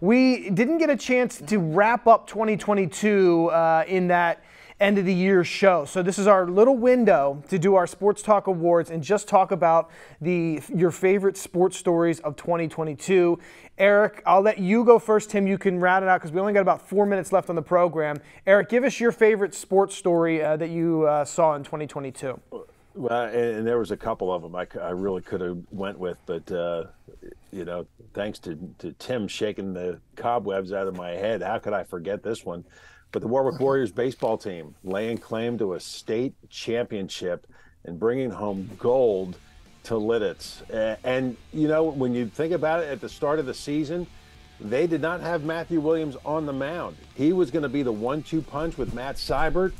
we didn't get a chance to wrap up 2022 uh, in that end of the year show. So this is our little window to do our Sports Talk Awards and just talk about the your favorite sports stories of 2022. Eric, I'll let you go first. Tim, you can round it out because we only got about four minutes left on the program. Eric, give us your favorite sports story uh, that you uh, saw in 2022. Well, and, there was a couple of them I, I really could have went with, but uh, you know, thanks to, to Tim shaking the cobwebs out of my head, how could I forget this one? But the Warwick Warriors baseball team laying claim to a state championship and bringing home gold to Lititz. And, you know, when you think about it at the start of the season, they did not have Matthew Williams on the mound. He was going to be the one two punch with Matt Seibert.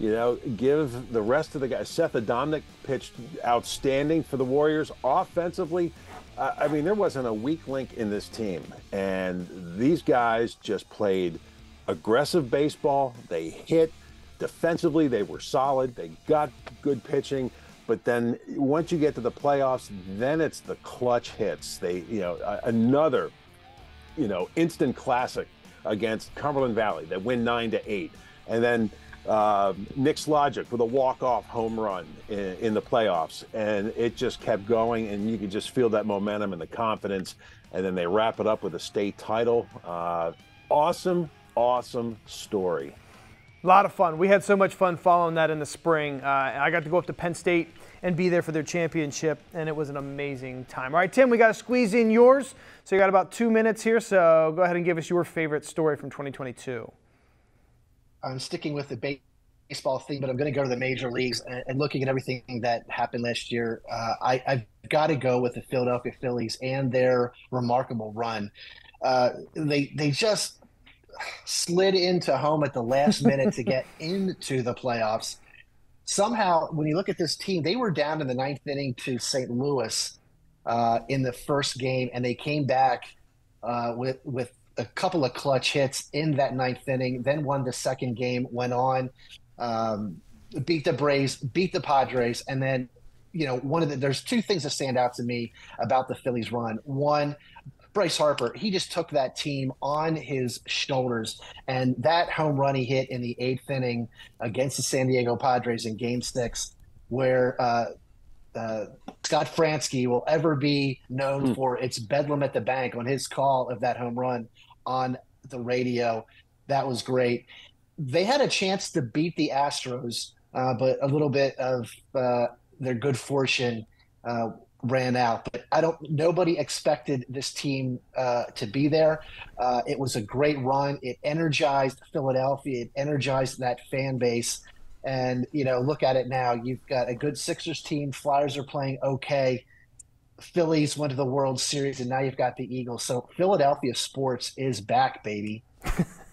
You know, give the rest of the guys. Seth Adomnik pitched outstanding for the Warriors offensively. I mean, there wasn't a weak link in this team. And these guys just played – aggressive baseball. They hit defensively. They were solid. They got good pitching. But then once you get to the playoffs, then it's the clutch hits. They, you know, another, you know, instant classic against Cumberland Valley that win nine to eight, and then uh, Nick Slogic with a walk-off home run in, in, the playoffs, and it just kept going, and you could just feel that momentum and the confidence, and then they wrap it up with a state title. Uh, awesome awesome story. A lot of fun. We had so much fun following that in the spring. Uh, I got to go up to Penn State and be there for their championship, and it was an amazing time. All right, Tim, we got to squeeze in yours. So you got about two minutes here. So go ahead and give us your favorite story from 2022. I'm sticking with the baseball theme, but I'm going to go to the major leagues and, and looking at everything that happened last year. Uh, I, have got to go with the Philadelphia Phillies and their remarkable run. Uh, they they just slid into home at the last minute to get into the playoffs. Somehow, when you look at this team, they were down in the ninth inning to St. Louis uh, in the first game, and they came back uh, with with a couple of clutch hits in that ninth inning. Then won the second game, went on, um, beat the Braves, beat the Padres, and then you know one of the there's two things that stand out to me about the Phillies run. One, Bryce Harper, he just took that team on his shoulders. And that home run he hit in the eighth inning against the San Diego Padres in game six, where uh, uh, Scott Franzke will ever be known mm. for its bedlam at the bank on his call of that home run on the radio. That was great. They had a chance to beat the Astros, uh, but a little bit of uh, their good fortune uh, ran out. But I don't. Nobody expected this team uh, to be there. Uh, it was a great run. It energized Philadelphia. It energized that fan base. And you know, look at it now. You've got a good Sixers team. Flyers are playing okay. Phillies went to the World Series, and now you've got the Eagles. So Philadelphia sports is back, baby.